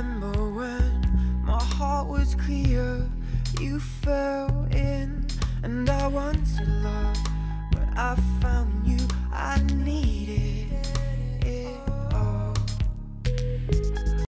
remember when my heart was clear You fell in and I wanted love But I found you